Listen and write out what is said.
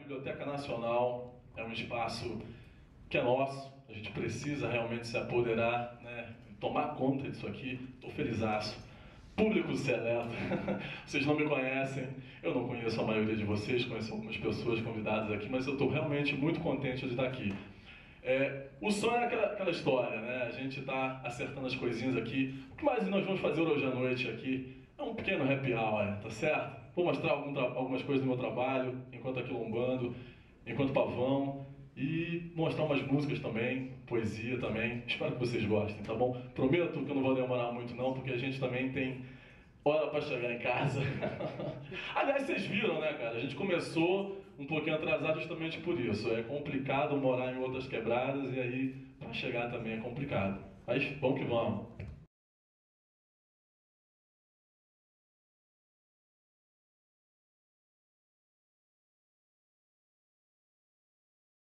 Biblioteca Nacional é um espaço que é nosso, a gente precisa realmente se apoderar, né, tomar conta disso aqui. Estou felizaço. Público seleto, vocês não me conhecem, eu não conheço a maioria de vocês, conheço algumas pessoas convidadas aqui, mas eu estou realmente muito contente de estar aqui. É, o sonho é aquela, aquela história, né? A gente está acertando as coisinhas aqui. O que mais nós vamos fazer hoje à noite aqui? Um pequeno happy hour, tá certo? Vou mostrar algum algumas coisas do meu trabalho, enquanto aqui lombando, enquanto pavão, e mostrar umas músicas também, poesia também. Espero que vocês gostem, tá bom? Prometo que eu não vou demorar muito não, porque a gente também tem hora para chegar em casa. Aliás, vocês viram, né, cara? A gente começou um pouquinho atrasado justamente por isso. É complicado morar em outras quebradas e aí para chegar também é complicado. Mas vamos que vamos.